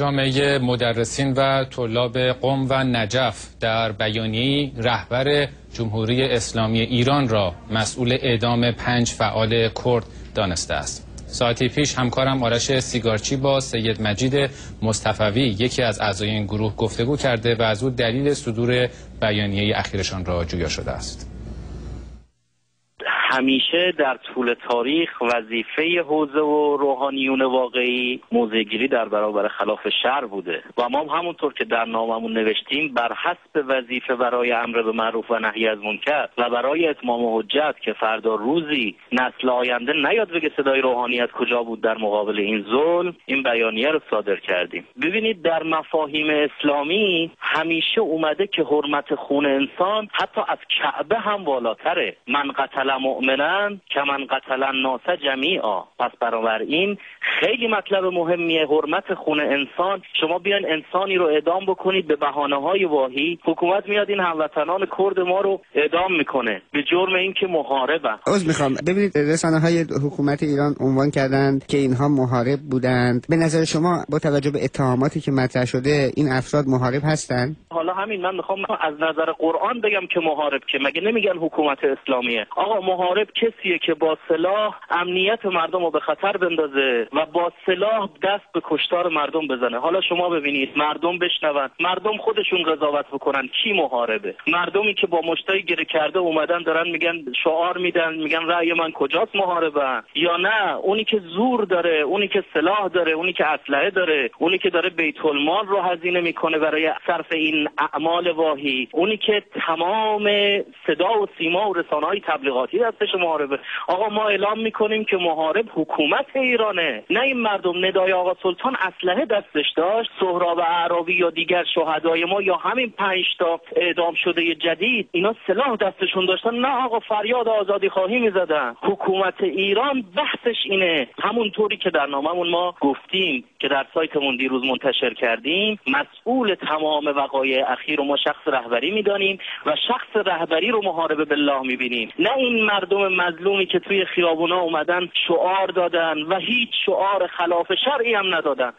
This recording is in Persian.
جامعه مدرسین و طلاب قم و نجف در بیانیه رهبر جمهوری اسلامی ایران را مسئول اعدام پنج فعال کرد دانسته است. ساعتی پیش همکارم آرش سیگارچی با سید مجید مصطفوی یکی از اعضای این گروه گفتگو کرده و از او دلیل صدور بیانیه اخیرشان را جویا شده است. همیشه در طول تاریخ وظیفه حوزه و روحانیون واقعی موزگیری در برابر خلاف شر بوده. و ما همونطور که در ناممون نوشتیم بر حسب وظیفه برای امر به معروف و نهی از منکر و برای اتمام حجت که فردا روزی نسل آینده نیاد بگه صدای روحانیت کجا بود در مقابل این ظلم این بیانیه رو صادر کردیم. ببینید در مفاهیم اسلامی همیشه اومده که حرمت خون انسان حتی از کعبه هم بالاتره من قتل مؤمنن که من قتل الناس جمیعا. پس این خیلی مطلب مهمیه حرمت خون انسان. شما بیان انسانی رو اعدام بکنید به بهانه های واهی. حکومت میاد این هموطنان کرد ما رو اعدام می‌کنه. به جرم اینکه محاربن عذر می‌خوام. ببینید رسانه های حکومت ایران عنوان کردند که اینها محارب بودند. به نظر شما با توجه به اتهاماتی که مطرح شده این افراد محارب هستند؟ حالا همین من می‌خوام از نظر قرآن بگم که محارب که. مگه نمیگن حکومت اسلامیه؟ آقا محارب کسیه که با سلاح امنیت مردم رو به خطر بندازه و با سلاح دست به کشتار مردم بزنه. حالا شما ببینید مردم بشنون. مردم خودشون قضاوت بکنن. کی محاربه؟ مردمی که با مشتای گره کرده اومدن دارن میگن شعار میدن میگن رأی من کجاست محاربه؟ یا نه اونی که زور داره اونی که سلاح داره اونی که اسلحه داره اونی که داره بیت المال رو هزینه می‌کنه برای صرف این اعمال واهی اونی که تمام صدا و سیما و رسانه های تبلیغاتی دستش محاربه. آقا ما اعلام می‌کنیم که محارب حکومت ایرانه. نه این مردم ندای آقا سلطان اسلحه دستش داشت سهراب عربی یا دیگر شهدای ما یا همین پنج تا اعدام شده جدید اینا سلاح دستشون داشتن. نه آقا فریاد آزادی خواهی می‌زدن. حکومت ایران بحثش اینه. همونطوری که در ناممون ما گفتیم که در سایتمون دیروز منتشر کردیم مسئول تمام وقایع اخیر رو ما شخص رهبری می‌دانیم و شخص رهبری رو محاربه بالله می‌بینیم. نه این مردم مظلومی که توی خیابونا اومدن شعار دادن و هیچ شعار خلاف شرعی هم ندادن.